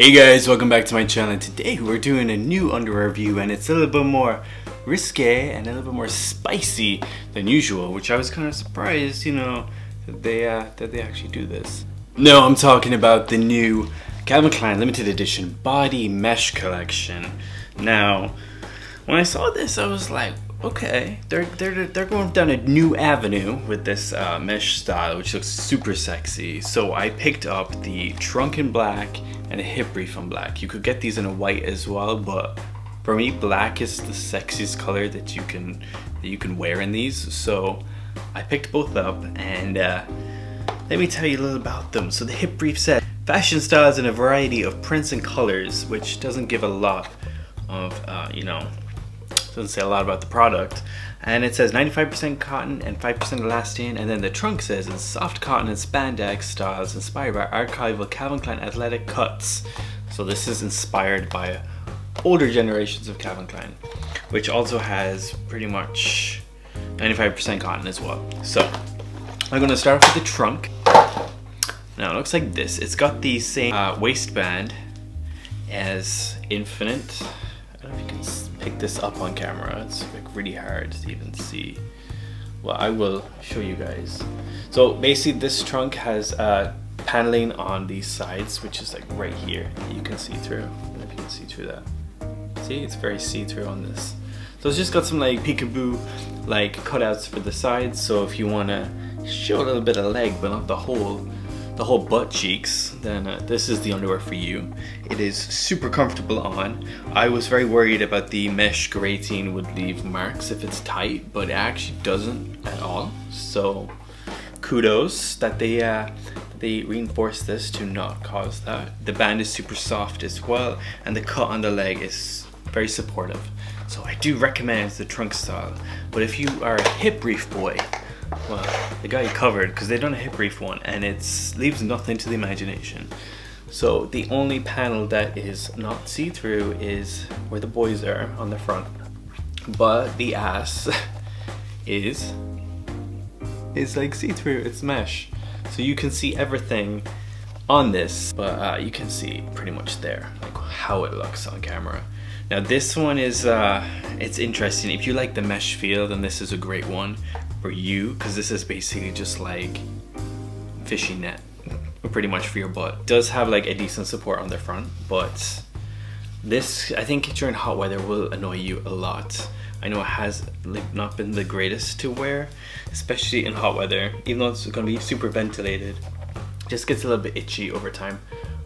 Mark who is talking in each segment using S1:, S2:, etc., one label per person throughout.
S1: Hey guys, welcome back to my channel. Today we're doing a new underwear review and it's a little bit more risque and a little bit more spicy than usual, which I was kind of surprised, you know, that they, uh, that they actually do this. No, I'm talking about the new Calvin Klein limited edition body mesh collection. Now, when I saw this, I was like, okay, they're they're they're going down a new avenue with this uh, mesh style, which looks super sexy. So I picked up the trunk in black and a hip brief in black. You could get these in a white as well, but for me, black is the sexiest color that you can that you can wear in these. So I picked both up, and uh, let me tell you a little about them. So the hip brief said fashion styles in a variety of prints and colors, which doesn't give a lot of uh, you know doesn't say a lot about the product. And it says 95% cotton and 5% elastane. And then the trunk says it's soft cotton and spandex styles inspired by archival Calvin Klein athletic cuts. So this is inspired by older generations of Calvin Klein, which also has pretty much 95% cotton as well. So I'm gonna start off with the trunk. Now it looks like this. It's got the same uh, waistband as Infinite. I don't know if you can pick this up on camera. It's like really hard to even see. Well, I will show you guys. So basically this trunk has uh, paneling on these sides, which is like right here. You can see through. If you can see through that. See, it's very see-through on this. So it's just got some like peekaboo like cutouts for the sides. So if you wanna show a little bit of leg, but not the whole the whole butt cheeks, then uh, this is the underwear for you. It is super comfortable on. I was very worried about the mesh grating would leave marks if it's tight, but it actually doesn't at all. So kudos that they uh, they reinforced this to not cause that. The band is super soft as well, and the cut on the leg is very supportive. So I do recommend the trunk style. But if you are a hip brief boy, well, they got you covered because they done a hip brief one and it leaves nothing to the imagination. So the only panel that is not see-through is where the boys are on the front. But the ass is is like see-through, it's mesh. So you can see everything on this, but uh, you can see pretty much there, like how it looks on camera. Now this one is, uh, it's interesting. If you like the mesh feel, then this is a great one for you, because this is basically just like fishing net, pretty much for your butt. Does have like a decent support on the front, but this, I think during hot weather will annoy you a lot. I know it has like, not been the greatest to wear, especially in hot weather, even though it's gonna be super ventilated. Just gets a little bit itchy over time.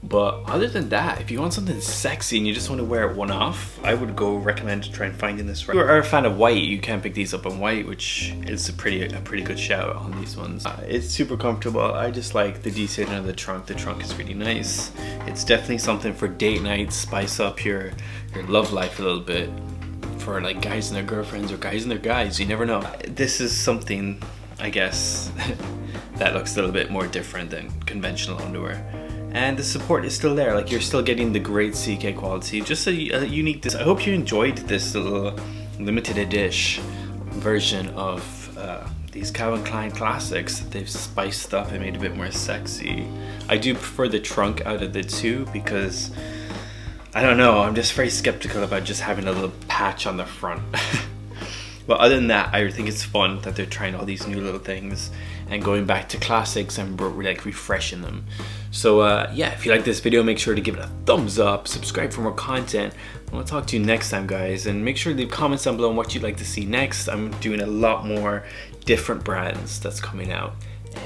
S1: But other than that, if you want something sexy and you just want to wear it one off, I would go recommend trying finding this. If you are a fan of white, you can pick these up in white, which is a pretty a pretty good shout on these ones. Uh, it's super comfortable. I just like the detailing of the trunk. The trunk is really nice. It's definitely something for date nights, spice up your your love life a little bit. For like guys and their girlfriends or guys and their guys, you never know. This is something, I guess, that looks a little bit more different than conventional underwear and the support is still there like you're still getting the great CK quality. Just a, a I hope you enjoyed this little limited edition version of uh, these Calvin Klein classics. They've spiced up and made a bit more sexy. I do prefer the trunk out of the two because I don't know I'm just very skeptical about just having a little patch on the front But other than that, I think it's fun that they're trying all these new little things and going back to classics and like refreshing them. So uh, yeah, if you like this video, make sure to give it a thumbs up, subscribe for more content. I'll talk to you next time, guys. And make sure to leave comments down below on what you'd like to see next. I'm doing a lot more different brands that's coming out.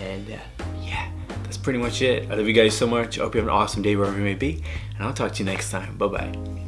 S1: And uh, yeah, that's pretty much it. I love you guys so much. I hope you have an awesome day wherever you may be. And I'll talk to you next time. Bye-bye.